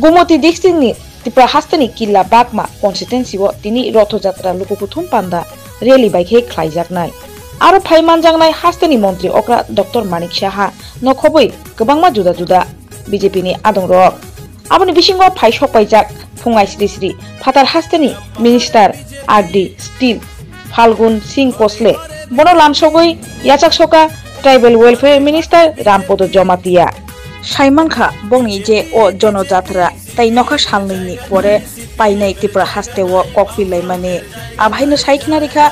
গোমতী ডিস্ট্রিক্টনি ত্রিপুরা হাস্তানি কিল্লা বাগমা। কনস্টিটুয়েন্সিও তিনি রথযাত্রা লুকুকুথুম পান্ডা, রেলি বাইকে খ্লাইজাকনাই আরও ফাইমানজাকনাই হাস্তানি মন্ত্রী অকরা ডক্টর মানিক সাহা। নখবই গবাংমা জুদা জুদা, বিজেপি নি আদং রক। আপনি বিশিং ফাই সকাইজাক ফুঙাই শ্রী শ্রী ফাতার হাস্তানি minister R D steel, Phalgun Singh Kulaste. বন লামসগৈ ইয়াচাক সকা, tribal welfare minister Rampada Jamatia. সাইমানখা বংনি যে ও জনজাতরা তাই নখা সালনৈনি পরে পাইনাই ত্রিপুরা হাস্তেও ককফিলাই মানে। আভাইনো সাইখিনা রেখা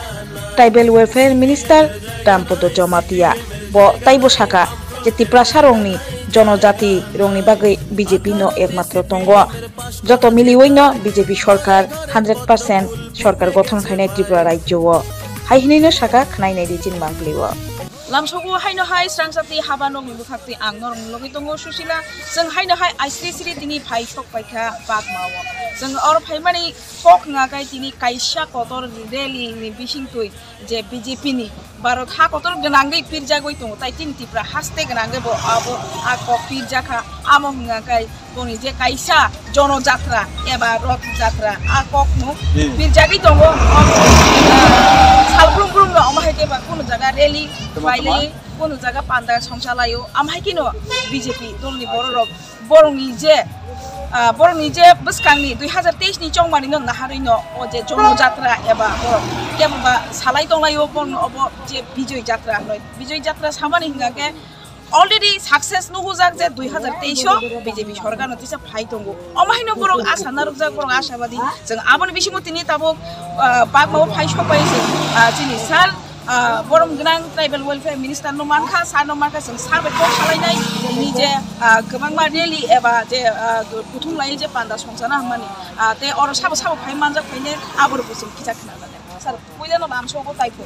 tribal welfare minister Rampada Jamatia. ব তাইব শাখা যে ত্রিপুরা সারংনি জনজাতি রংনি বাগৈ বিজেপি ন একমাত্র তঙ্গ। যত মিলিওই ন বিজেপি সরকার হান্ড্রেড পার্সেন্ট সরকার গঠন খাইনাই ত্রিপুরা রাজ্য হাইহিনৈনো শাখা খানাইনাই রিচিন মাংলিও haino hai srangsati haba nog ni bukhakti ang nor logi tongo susila jeng haino hai aisri sri tini phai sok paikha bak mawo jeng or phai mani kok nga kai tini kaisha kotor reli ni bising tui je bjp ni Bharat হা কত গনাঙ্গে pizza গই তো তাই তিন তিপ্রা হাসতে গনাঙ্গে বো আবো আ ক pizza খা আমো হুঙ্গা কাই বনি যে কাইসা জনযাত্রা এবার রথ যাত্রা আ কক নু পিরজা গই তো बाइले কোনো জায়গা পান্দা সংসালায়ও আমায় কিনো বিজেপি দলনি বড় রক বরংনি যে বরংনি যে বসকাংনি দুই হাজার তেইশনি চংমানি নাহারইন ও যে জন্মযাত্রা এবা বরং কেমবা সালাই দলায়ও বন অব যে বিজয় যাত্রা হয় বিজয় যাত্রা সামানি হিঙ্গাকে অলরেডি সাকসেস নুহুজাক যে দুই হাজার তেইশও বিজেপি সরকার নতিসে ফাই দঙ্গ অমাহিন বরং আশা নারুকজাক বরং আশাবাদী। যেন আবার বেশি মতিনি তাবক বাগমাও ফাই সবাই চিনি সাল बरम गोनां ट्राइबेल वेलफेयार मिनिस्टार नमानखा सार नमानखा जों सारबायखौ खालायनाय बिनि जे गोबां मा रेलि एबा जे बुथुम लायो जे पान्दा संसाना हामानि ते अर साबो साबो फाइ मानजाक फाइने आबोरबो जों खिजा खोनाबाय सार बयजानो नामसोआवबो टाइपखौ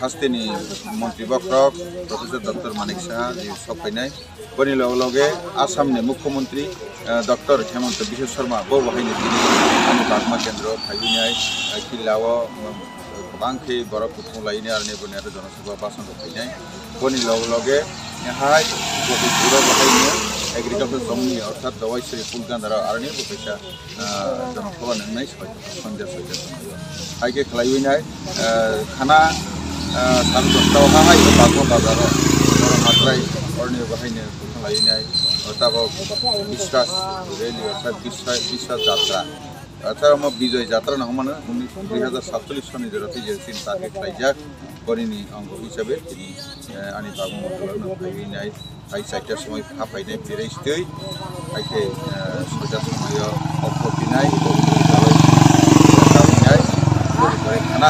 हास्तेनि मन्त्रि बक्रक प्रफेसर डक्टर मानिक साहा सफायनाय बनि लगे लगे आसामनि मुख्यमन्त्रि डक्टर हेमन्त बिश्व शर्मा बो बाहायनो दिनै आंनि बागमा केन्द्रआव थाहैनाय किल्लाव गोबांखै बरफ बुथुम लायनो आरो नेबोनि आरो जनसभा बासन फैनाय बनि लगे लगे हाय बबे बाहायनो एग्रिकालचार जमनि अर्थात दवाइश्री फुलगान्दारा आरनि बफैसा जनसभा नोंनाय सन्ध्या सयथा हाइके खालायनाय खाना সানগ্রস্তাও হাহাই বাগো বাজারও বড় মাত্রায় অরণীয় বাহিনী বিফাং লাইনাই তারপর বিশ্বাস রেলি অর্থাৎ বিশ্বাস বিশ্বাস যাত্রা তাছাড়া আমার বিজয় যাত্রা না মানে উনিশশো দুই হাজার সাতচল্লিশ সনে জড়াতে গেছেন তাকে ফাইজাক করেনি অঙ্গ হিসাবে তিনি আনি বাগো মন্ত্রণালয় ফাইনি নাই ফাই চারটার সময় ফাঁপাইনাই বেরাইছতেই তাকে ছয়টার সময় অপ্রতিনাই নাই খানা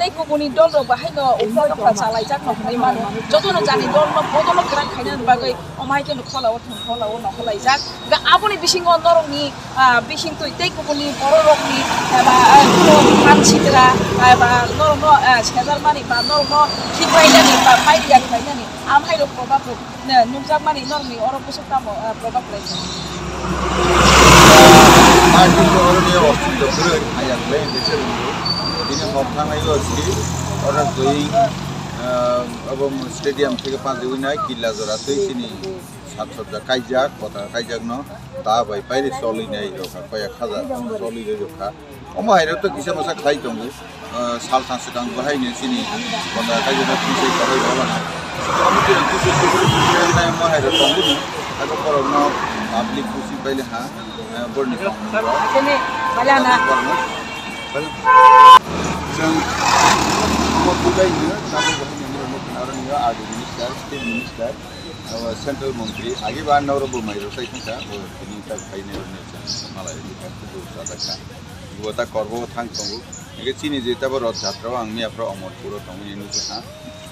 no tei ko buni dol ro bahai no upro ka salai jak no nei man joto no jani dol no bodo no gran khaina bagai o mai ke no khola o thon khola o no kholai jak ga aboni bising o norong ni bising to tei ko boro rok ni ba ko kan chitra ba norong no chedar mani ba norong no khibai ni ba pai ya khai ni amhai ro probab nungjak mani normi oro pusuk tamo probab lai মার্কিন ধরনের অস্তিত্ব করে আয়াতলে দেশের দিনে মফখানাইও আছি। ওরা দুই এবং স্টেডিয়াম থেকে পাঁচ দুই নাই কিল্লা জোড়া তুই চিনি সাতসজ্জা কাইজাক কথা কাইজাক ন তা ভাই পাইরে চলি নাই রক্ষা কয়েক হাজার চলি রক্ষা অমাহাইরে তো কিসে মশা খাই দঙ্গু সাল সাঁচে দঙ্গু হাইনে চিনি। কথা কাইজাক কিসে কথা ভালো হ্যাঁ, হ্যাঁ, না আমি তো কিছু অমাহাইরে দঙ্গু না তাকে করব না পাবলিক খুশি পাইলে হ্যাঁ বর্ণিত। Sini, wala na. Bal जों बुजायनो दाबो गथ'नि आरनिया art minister state minister central मन्त्रि आगे बा नौरब माइरो साइखा তিনি তার ভাই নেওয়ার মালায় দেখা बुवा कर्ब थां तंगु एगे चिनि जेताबो रथ जात्राव आं मियाफ्रा अमरपुर तंगु इनु जोहा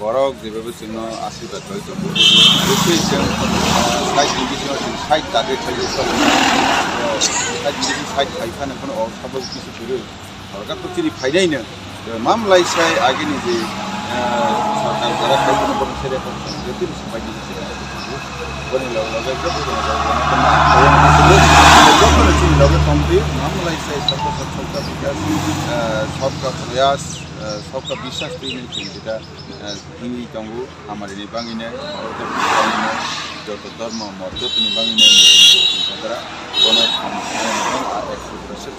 बरक जेबो जोंनो आशीर्वाद होय तंगु बेसे जों साइड डिभिजन जों साइड दागे थायो सब साइड डिभिजन साइड थाइखानो कोन अ सबो किसु फिरो सरकार तो चिनि फाइनायनो माम लाइसाय आगे नि जे सरकार जरा खाइनो बन सेरे बन जति सबाय नि से बनि लग लग जति जति चिनि लग कम्पी माम लाइसाय सबका सबका विकास सबका प्रयास सबका বিশ্বাস তিনি যেটা হিন্দি তঙ্গু আমার নিবাঙ্গিনে ভারতের নিবাঙ্গিনে যত ধর্ম মত যত নিবাঙ্গিনে চিন্তাধারা কোনো সমস্যা নেই আর একশো দশের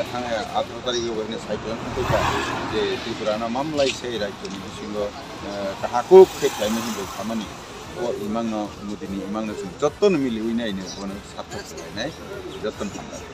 এখানে আদ্রতার ইয়ে ওখানে সাইক্লোন যে ত্রিপুরানা মামলাই সেই রাজ্যনি বিসঙ্গ কাহাকো খেয়ে মিহিন খামানি ও ইমাংন মোদিনি ইমাংন যত্ন মিলি উইনাইনো কোনো সার্থক যত্ন খামলায়